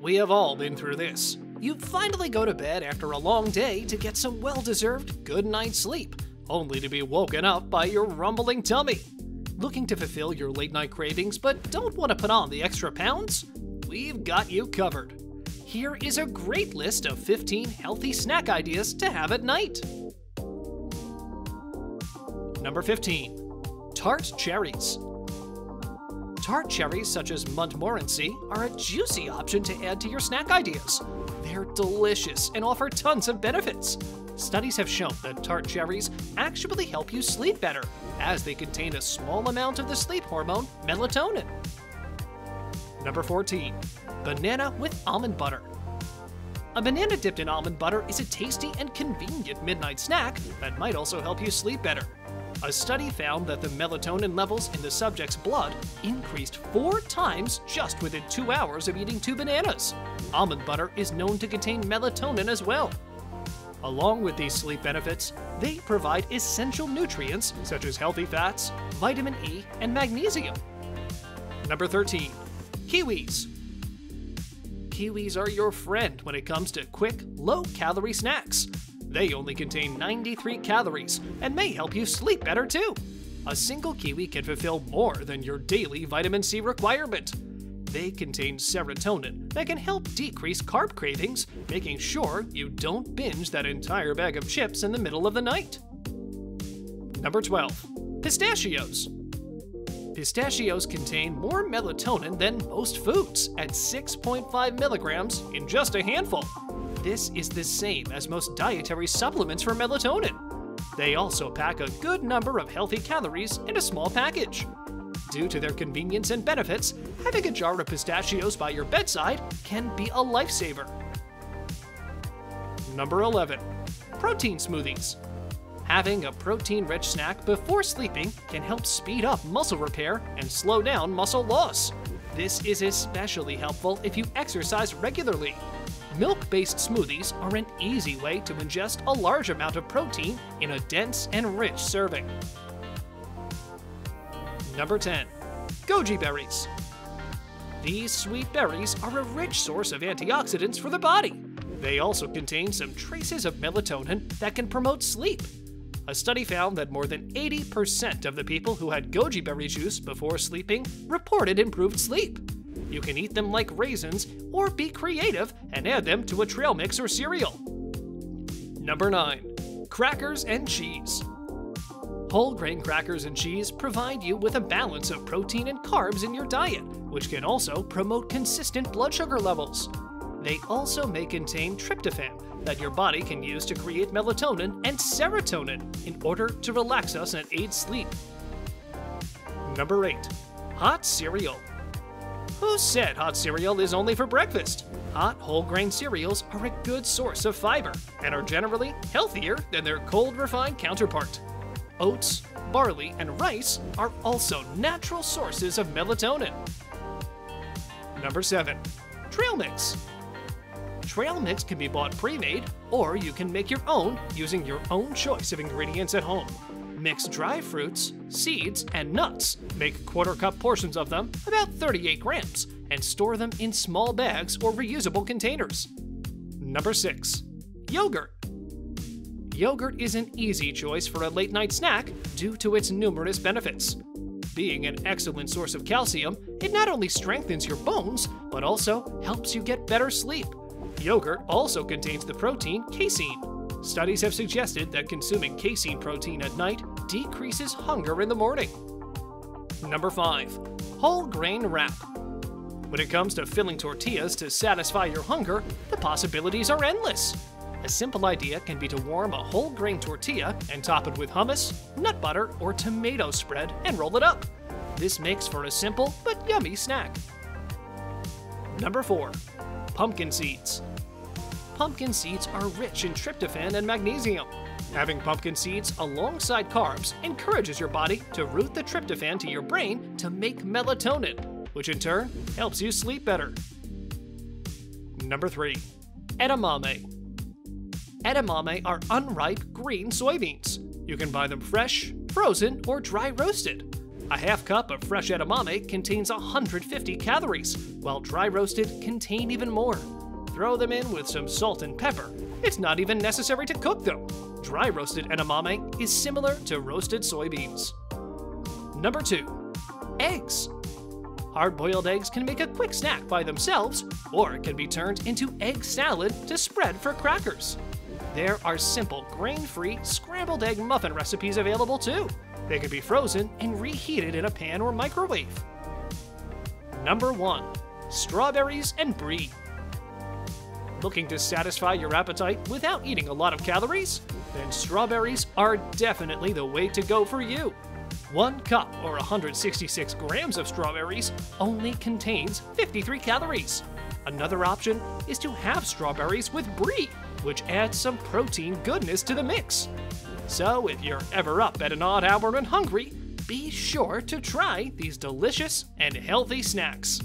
We have all been through this. You finally go to bed after a long day to get some well deserved good night's sleep, only to be woken up by your rumbling tummy. Looking to fulfill your late night cravings but don't want to put on the extra pounds? We've got you covered. Here is a great list of 15 healthy snack ideas to have at night. Number 15 Tart Cherries. Tart cherries such as Montmorency are a juicy option to add to your snack ideas. They're delicious and offer tons of benefits. Studies have shown that tart cherries actually help you sleep better, as they contain a small amount of the sleep hormone melatonin. Number 14. Banana with almond butter. A banana dipped in almond butter is a tasty and convenient midnight snack that might also help you sleep better. A study found that the melatonin levels in the subject's blood increased four times just within two hours of eating two bananas. Almond butter is known to contain melatonin as well. Along with these sleep benefits, they provide essential nutrients such as healthy fats, vitamin E, and magnesium. Number 13. Kiwis. Kiwis are your friend when it comes to quick, low calorie snacks. They only contain 93 calories and may help you sleep better too. A single kiwi can fulfill more than your daily vitamin C requirement. They contain serotonin that can help decrease carb cravings, making sure you don't binge that entire bag of chips in the middle of the night. Number 12. Pistachios. Pistachios contain more melatonin than most foods at 6.5 milligrams in just a handful. This is the same as most dietary supplements for melatonin. They also pack a good number of healthy calories in a small package. Due to their convenience and benefits, having a jar of pistachios by your bedside can be a lifesaver. Number 11. Protein smoothies. Having a protein rich snack before sleeping can help speed up muscle repair and slow down muscle loss. This is especially helpful if you exercise regularly. Milk based smoothies are an easy way to ingest a large amount of protein in a dense and rich serving. Number 10. Goji berries. These sweet berries are a rich source of antioxidants for the body. They also contain some traces of melatonin that can promote sleep. A study found that more than 80% of the people who had goji berry juice before sleeping reported improved sleep. You can eat them like raisins or be creative and add them to a trail mix or cereal. Number 9. Crackers and cheese. Whole grain crackers and cheese provide you with a balance of protein and carbs in your diet, which can also promote consistent blood sugar levels. They also may contain tryptophan that your body can use to create melatonin and serotonin in order to relax us and aid sleep. Number 8. Hot cereal. Who said hot cereal is only for breakfast? Hot whole grain cereals are a good source of fiber and are generally healthier than their cold refined counterpart. Oats, barley, and rice are also natural sources of melatonin. Number 7. Trail Mix. Trail Mix can be bought pre made, or you can make your own using your own choice of ingredients at home. Mix dry fruits, seeds, and nuts, make quarter cup portions of them, about 38 grams, and store them in small bags or reusable containers. Number 6. Yogurt. Yogurt is an easy choice for a late night snack due to its numerous benefits. Being an excellent source of calcium, it not only strengthens your bones, but also helps you get better sleep. Yogurt also contains the protein casein. Studies have suggested that consuming casein protein at night decreases hunger in the morning. Number 5. Whole grain wrap. When it comes to filling tortillas to satisfy your hunger, the possibilities are endless. A simple idea can be to warm a whole grain tortilla and top it with hummus, nut butter, or tomato spread and roll it up. This makes for a simple but yummy snack. Number 4. Pumpkin seeds. Pumpkin seeds are rich in tryptophan and magnesium. Having pumpkin seeds alongside carbs encourages your body to route the tryptophan to your brain to make melatonin, which in turn helps you sleep better. Number 3. Edamame. Edamame are unripe green soybeans. You can buy them fresh, frozen, or dry roasted. A half cup of fresh edamame contains 150 calories, while dry roasted contain even more. Throw them in with some salt and pepper. It's not even necessary to cook them. Dry roasted edamame is similar to roasted soybeans. Number 2. Eggs. Hard boiled eggs can make a quick snack by themselves, or can be turned into egg salad to spread for crackers. There are simple, grain free scrambled egg muffin recipes available too. They can be frozen and reheated in a pan or microwave. Number 1. Strawberries and Brie. Looking to satisfy your appetite without eating a lot of calories? Then strawberries are definitely the way to go for you. One cup, or 166 grams of strawberries, only contains 53 calories. Another option is to have strawberries with brie, which adds some protein goodness to the mix. So if you're ever up at an odd hour and hungry, be sure to try these delicious and healthy snacks.